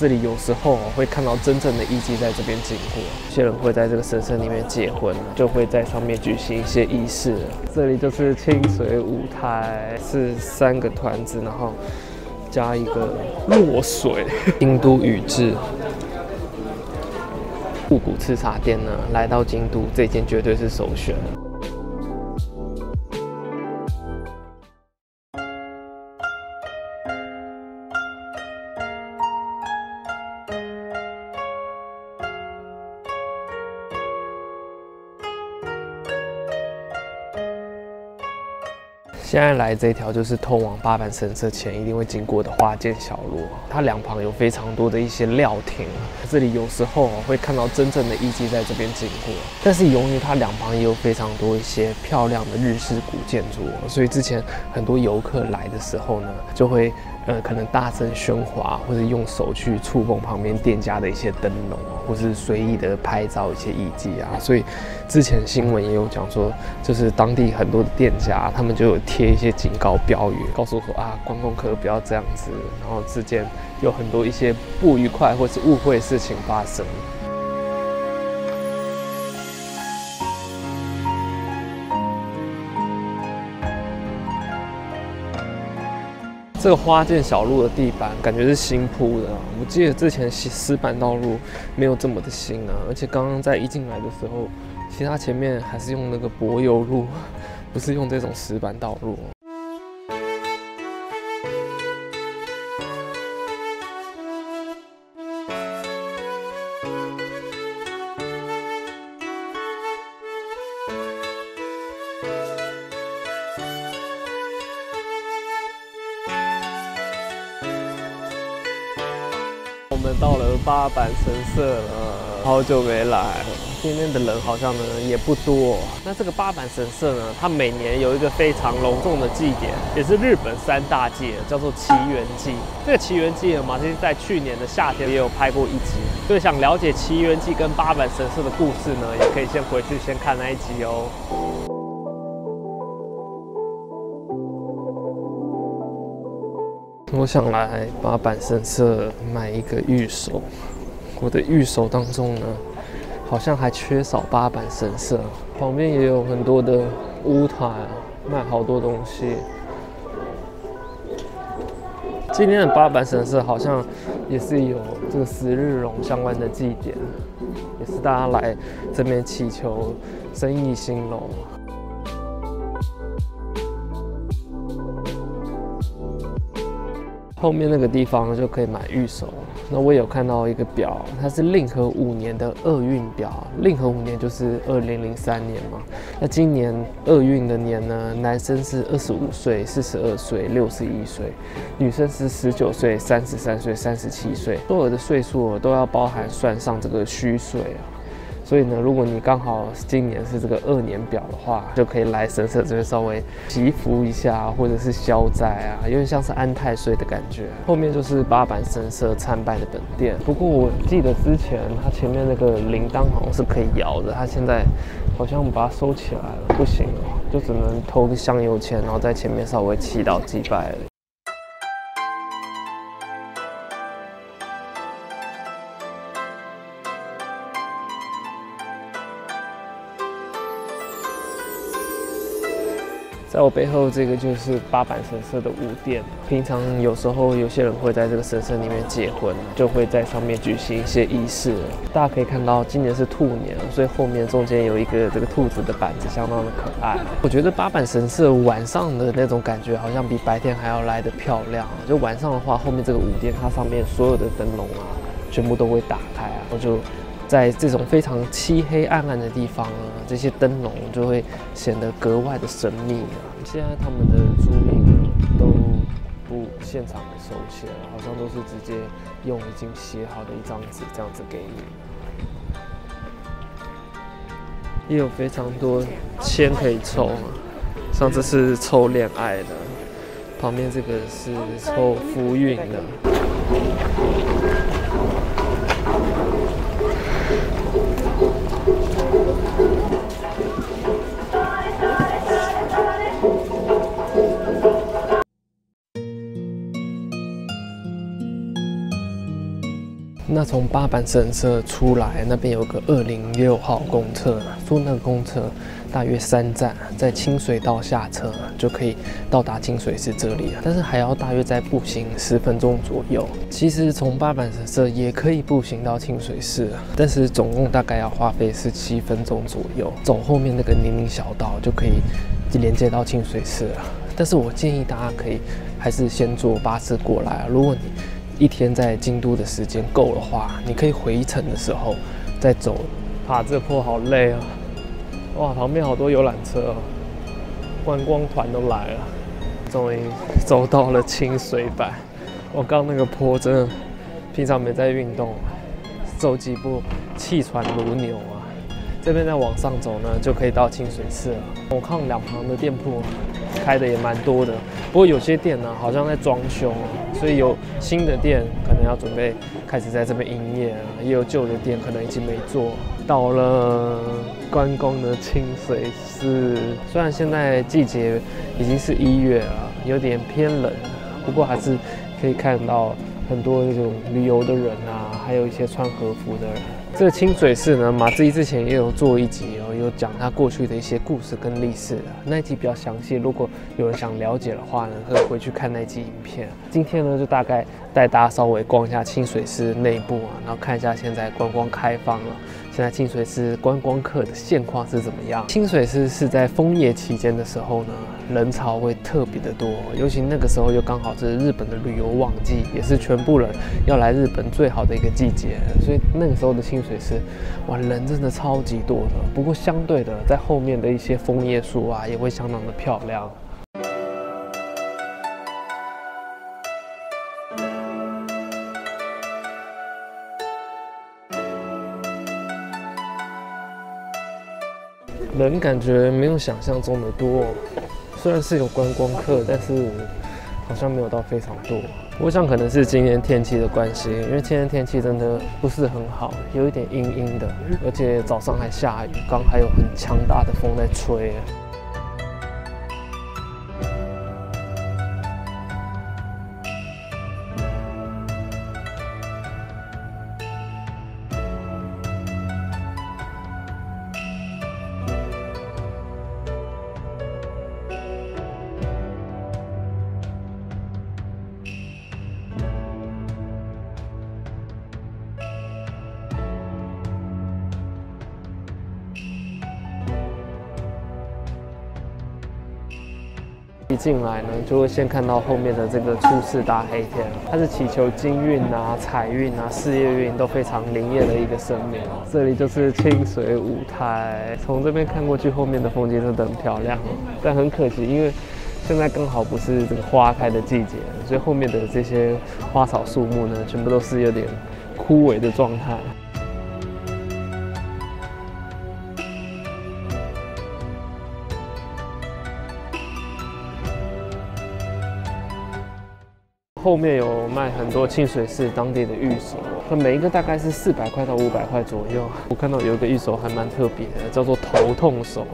这里有时候会看到真正的艺妓在这边经过，有些人会在这个神社里面结婚，就会在上面举行一些仪式。这里就是清水舞台，是三个团子，然后加一个落水。京都宇治复古吃茶店呢，来到京都这间绝对是首选。现在来这条就是通往八坂神社前一定会经过的花间小路，它两旁有非常多的一些料亭，这里有时候会看到真正的艺妓在这边经过，但是由于它两旁也有非常多一些漂亮的日式古建筑，所以之前很多游客来的时候呢，就会。呃，可能大声喧哗，或者用手去触碰旁边店家的一些灯笼，或是随意的拍照一些遗迹啊。所以之前新闻也有讲说，就是当地很多的店家，他们就有贴一些警告标语，告诉说啊，观光客不要这样子。然后之间有很多一些不愉快或是误会事情发生。这个花见小路的地板感觉是新铺的，我记得之前石石板道路没有这么的新啊，而且刚刚在一进来的时候，其他前面还是用那个柏油路，不是用这种石板道路。八坂神社了，好久没来，今天的人好像呢也不多。那这个八坂神社呢，它每年有一个非常隆重的祭典，也是日本三大祭，叫做奇缘祭。这个奇缘祭呢，马其实在去年的夏天也有拍过一集。所以想了解奇缘祭跟八坂神社的故事呢，也可以先回去先看那一集哦。我想来八坂神社买一个玉手，我的玉手当中呢，好像还缺少八坂神社。旁边也有很多的屋台，卖好多东西。今天的八坂神社好像也是有这个十日龙相关的祭典，也是大家来这边祈求生意兴隆。后面那个地方就可以买玉手。那我有看到一个表，它是令和五年的厄运表。令和五年就是二零零三年嘛。那今年厄运的年呢，男生是二十五岁、四十二岁、六十一岁，女生是十九岁、三十三岁、三十七岁，所有的岁数都要包含算上这个虚岁啊。所以呢，如果你刚好今年是这个二年表的话，就可以来神社这边稍微祈福一下，或者是消灾啊，有点像是安太岁的感觉。后面就是八坂神社参拜的本殿。不过我记得之前它前面那个铃铛好像是可以摇的，它现在好像把它收起来了，不行了，就只能投个香油钱，然后在前面稍微祈祷祭拜在我背后这个就是八坂神社的五殿。平常有时候有些人会在这个神社里面结婚，就会在上面举行一些仪式。大家可以看到，今年是兔年，所以后面中间有一个这个兔子的板子，相当的可爱。我觉得八坂神社晚上的那种感觉，好像比白天还要来的漂亮。就晚上的话，后面这个五殿，它上面所有的灯笼啊，全部都会打开啊，我就。在这种非常漆黑暗暗的地方呢，这些灯笼就会显得格外的神秘啊。现在他们的租赁都不现场的收钱，好像都是直接用已经写好的一张纸这样子给你。也有非常多签可以抽啊，上次是抽恋爱的，旁边这个是抽夫运的。从八坂神社出来，那边有个二零六号公车，坐那个公车大约三站，在清水道下车就可以到达清水寺这里了。但是还要大约再步行十分钟左右。其实从八坂神社也可以步行到清水寺，但是总共大概要花费十七分钟左右。走后面那个泥泞小道就可以连接到清水寺了。但是我建议大家可以还是先坐巴士过来。如果你一天在京都的时间够的话，你可以回程的时候再走。爬这坡好累啊！哇，旁边好多游览车哦，观光团都来了。终于走到了清水坂。我刚那个坡真的，平常没在运动，走几步气喘如牛啊。这边再往上走呢，就可以到清水寺了。我看两旁的店铺开的也蛮多的，不过有些店呢好像在装修，所以有新的店可能要准备开始在这边营业啊，也有旧的店可能已经没做。到了关公的清水寺，虽然现在季节已经是一月了，有点偏冷，不过还是可以看到很多那种旅游的人啊，还有一些穿和服的人。这个清水寺呢，马自一之前也有做一集哦，有讲他过去的一些故事跟历史的，那一集比较详细。如果有人想了解的话呢，可以回去看那集影片。今天呢，就大概带大家稍微逛一下清水寺内部啊，然后看一下现在观光开放了。现在清水寺观光客的现况是怎么样？清水寺是在枫叶期间的时候呢，人潮会特别的多，尤其那个时候又刚好是日本的旅游旺季，也是全部人要来日本最好的一个季节，所以那个时候的清水寺，哇，人真的超级多的。不过相对的，在后面的一些枫叶树啊，也会相当的漂亮。人感觉没有想象中的多，虽然是有观光客，但是好像没有到非常多。我想可能是今天天气的关系，因为今天天气真的不是很好，有一点阴阴的，而且早上还下雨，刚还有很强大的风在吹。进来呢，就会先看到后面的这个出世大黑天，它是祈求金运啊、财运啊、事业运都非常灵验的一个神明。这里就是清水舞台，从这边看过去，后面的风景真的很漂亮。但很可惜，因为现在刚好不是这个花开的季节，所以后面的这些花草树木呢，全部都是有点枯萎的状态。后面有卖很多清水寺当地的玉手，那每一个大概是四百块到五百块左右。我看到有一个玉手还蛮特别的，叫做头痛手，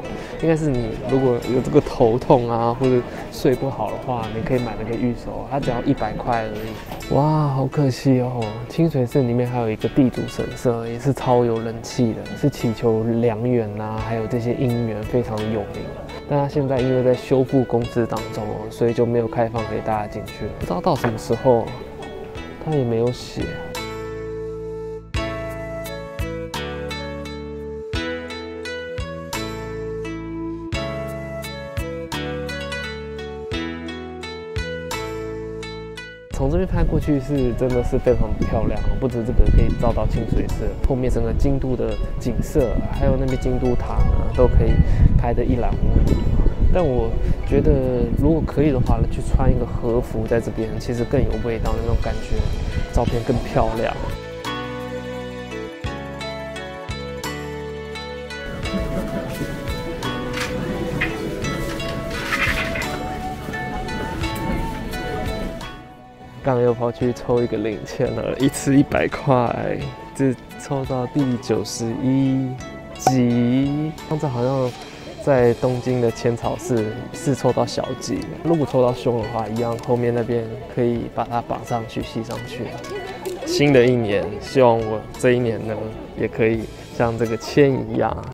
应该是你如果有这个头痛啊，或者睡不好的话，你可以买那个玉手，它只要一百块而已。哇，好可惜哦！清水寺里面还有一个地主神社，也是超有人气的，是祈求良缘呐，还有这些姻缘非常有名。但他现在因为在修复公司当中哦，所以就没有开放给大家进去了。不知道到什么时候，他也没有写。这边拍过去是真的是非常漂亮，不止这个可以照到清水寺，后面整个京都的景色，还有那边京都塔呢，都可以拍得一览无遗。但我觉得如果可以的话呢，去穿一个和服在这边，其实更有味道，那种感觉，照片更漂亮。跑去抽一个零钱了，一次一百块，这抽到第九十一级，上次好像在东京的浅草寺是抽到小级，如果抽到凶的话，一样后面那边可以把它绑上去、系上去。新的一年，希望我这一年呢，也可以像这个签一样。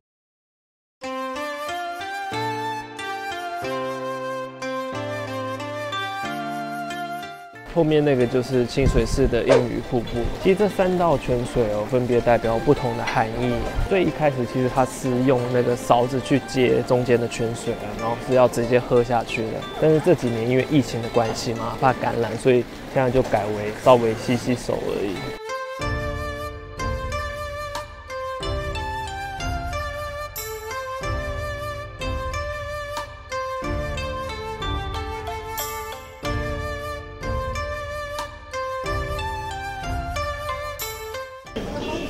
后面那个就是清水寺的映雨瀑布。其实这三道泉水哦，分别代表不同的含义。最一开始其实它是用那个勺子去接中间的泉水啊，然后是要直接喝下去的。但是这几年因为疫情的关系嘛，怕感染，所以现在就改为稍微洗洗手而已。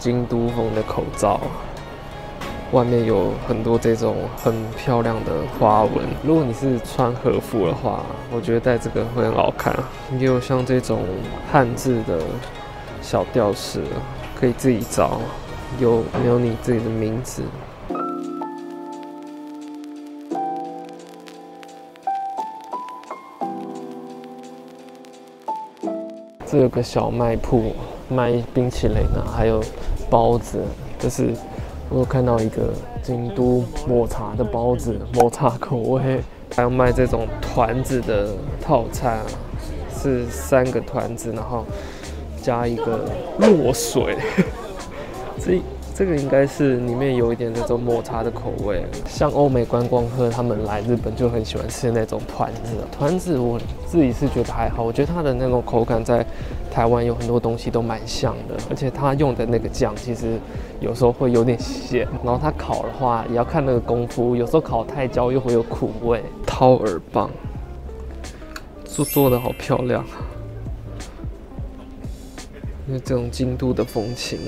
京都风的口罩，外面有很多这种很漂亮的花纹。如果你是穿和服的话，我觉得戴这个会很好看。也有像这种汉字的小吊饰，可以自己找，有没有你自己的名字？这有个小卖铺，卖冰淇淋啊，还有包子。就是我有看到一个京都抹茶的包子，抹茶口味，还有卖这种团子的套餐，是三个团子，然后加一个落水。这。这个应该是里面有一点那种抹茶的口味，像欧美观光客他们来日本就很喜欢吃那种团子。团子我自己是觉得还好，我觉得它的那种口感在台湾有很多东西都蛮像的，而且它用的那个酱其实有时候会有点咸，然后它烤的话也要看那个功夫，有时候烤太焦又会有苦味。掏耳棒，做做的好漂亮，因为这种京都的风情。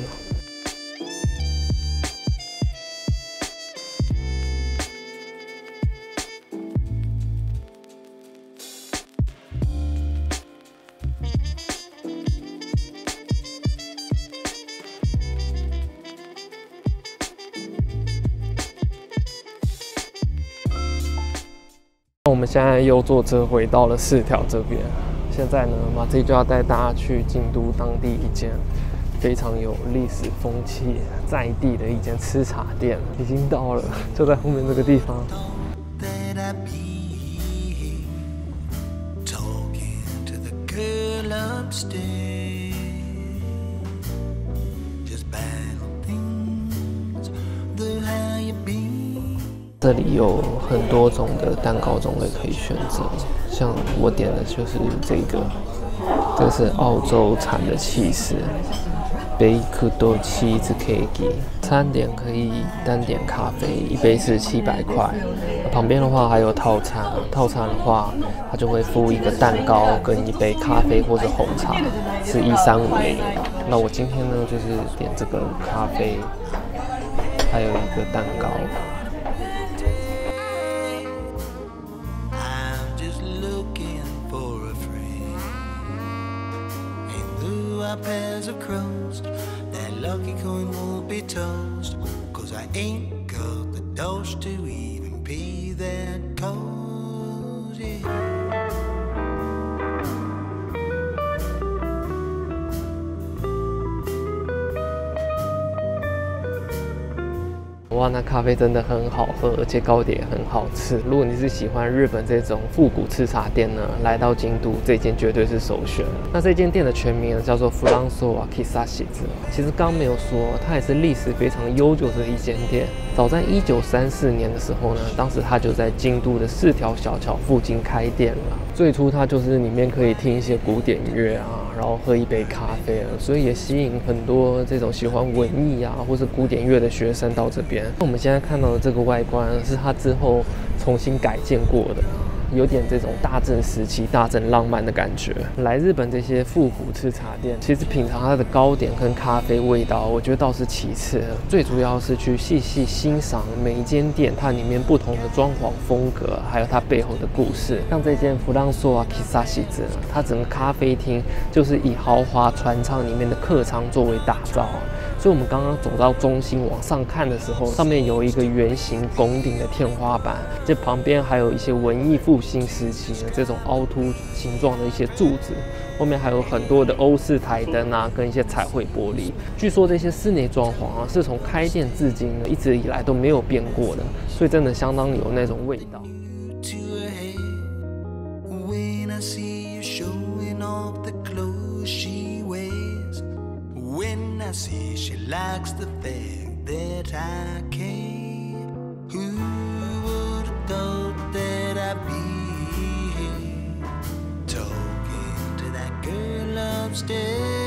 现在又坐车回到了四条这边。现在呢，马蒂就要带大家去京都当地一间非常有历史风气、在地的一间吃茶店，已经到了，就在后面这个地方。这里有很多种的蛋糕种类可以选择，像我点的就是这个，这是澳洲产的起司，Baked Cheese Cake。餐点可以单点咖啡，一杯是七百块。旁边的话还有套餐，套餐的话它就会附一个蛋糕跟一杯咖啡或者红茶，是一三五零。那我今天呢就是点这个咖啡，还有一个蛋糕。Pairs of crows. That lucky coin won't be toast. Cause I ain't got the dosh to even pay that cozy. 哇，那咖啡真的很好喝，而且糕点也很好吃。如果你是喜欢日本这种复古吃茶店呢，来到京都这间绝对是首选。那这间店的全名呢叫做弗朗索瓦 Kisashi 其实刚没有说，它也是历史非常悠久的一间店。早在一九三四年的时候呢，当时它就在京都的四条小桥附近开店了。最初它就是里面可以听一些古典乐啊，然后喝一杯咖啡啊，所以也吸引很多这种喜欢文艺啊或是古典乐的学生到这边。那我们现在看到的这个外观是它之后重新改建过的。有点这种大正时期、大正浪漫的感觉。来日本这些复古吃茶店，其实品尝它的糕点跟咖啡味道，我觉得倒是其次，最主要是去细细欣赏每一间店它里面不同的装潢风格，还有它背后的故事。像这间弗朗索瓦 Kisashi 子，它整个咖啡厅就是以豪华船舱里面的客舱作为打造。所以，我们刚刚走到中心往上看的时候，上面有一个圆形拱顶的天花板，这旁边还有一些文艺复兴时期的这种凹凸形状的一些柱子，后面还有很多的欧式台灯啊，跟一些彩绘玻璃。据说这些室内装潢啊，是从开店至今呢一直以来都没有变过的，所以真的相当有那种味道。I see she likes the fact that I came. Who would have thought that I'd be here talking to that girl upstairs?